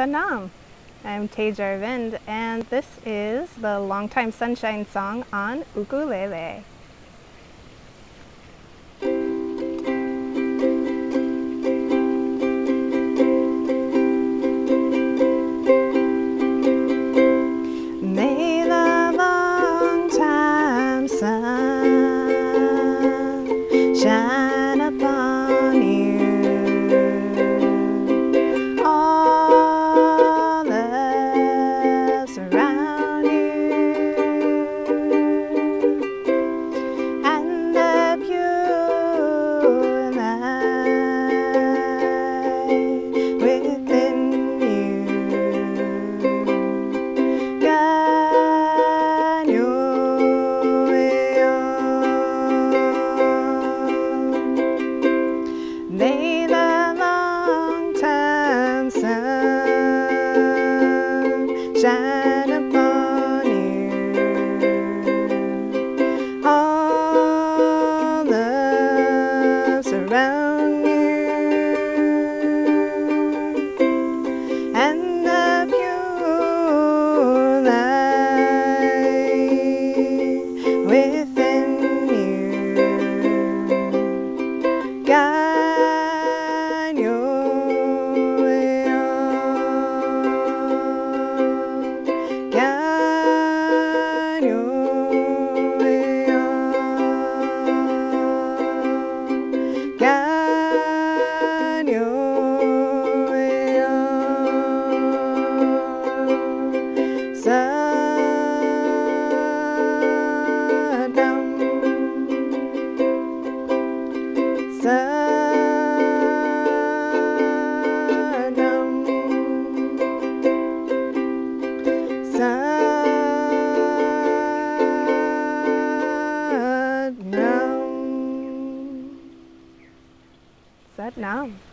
Sanam. I'm Tej Arvind, and this is the Longtime Sunshine song on ukulele. shine. that now?